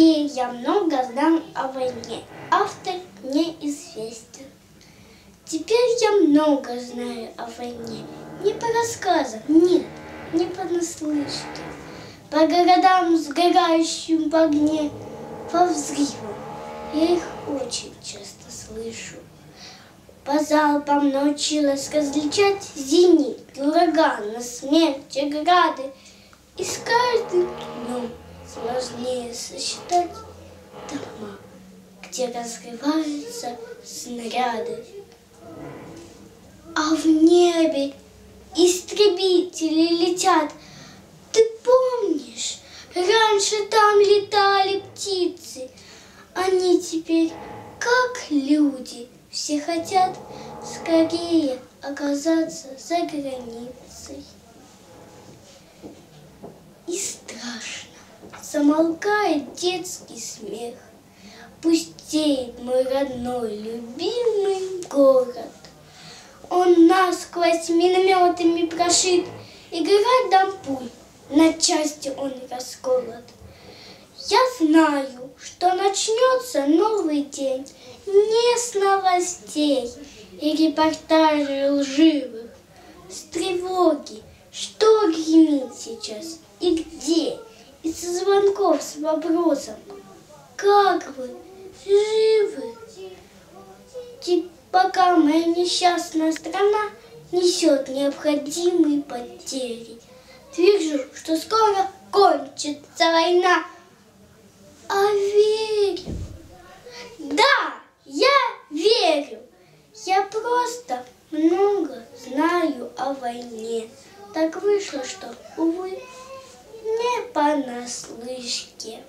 Теперь я много знаю о войне. Автор неизвестен. Теперь я много знаю о войне. Не по рассказам, нет, не понаслышке. По городам, сгорающим в огне, по взрывам. Я их очень часто слышу. По залпам научилась различать зенит, ураган, смерть, грады. И с каждым днем сложнее сосчитать дома, где разрываются снаряды. А в небе истребители летят. Ты помнишь, раньше там летали птицы. Они теперь как люди. Все хотят скорее оказаться за границей. И. Замолкает детский смех. Пустеет мой родной, любимый город. Он насквозь минометами прошит, И градом пуль на части он расколот. Я знаю, что начнется новый день Не с новостей и репортажей лживых, С тревоги, что гремит сейчас и где, И со звонков с вопросом, как вы живы? Пока моя несчастная страна несет необходимые потери. Вижу, что скоро кончится война. А верю. Да, я верю. Я просто много знаю о войне. Так вышло, что, увы, понаслышке.